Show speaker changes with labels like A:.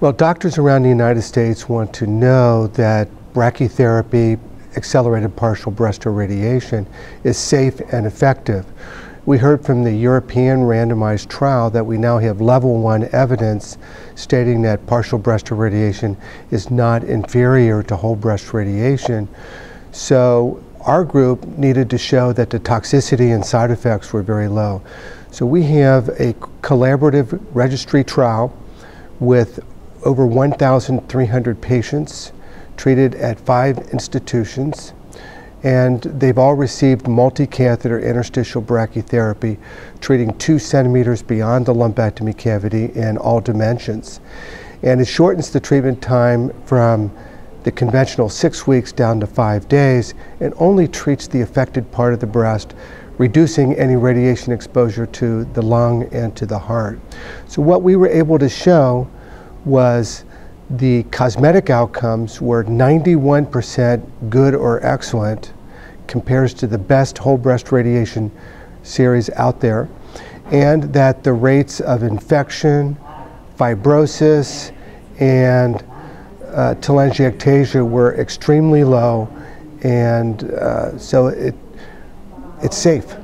A: Well, doctors around the United States want to know that brachytherapy, accelerated partial breast irradiation, is safe and effective. We heard from the European randomized trial that we now have level one evidence stating that partial breast irradiation is not inferior to whole breast radiation. So our group needed to show that the toxicity and side effects were very low. So we have a collaborative registry trial with over 1,300 patients treated at five institutions, and they've all received multi-catheter interstitial brachytherapy, treating two centimeters beyond the lumpectomy cavity in all dimensions. And it shortens the treatment time from the conventional six weeks down to five days and only treats the affected part of the breast, reducing any radiation exposure to the lung and to the heart. So what we were able to show was the cosmetic outcomes were 91% good or excellent compares to the best whole breast radiation series out there and that the rates of infection, fibrosis, and uh, telangiectasia were extremely low and uh, so it, it's safe.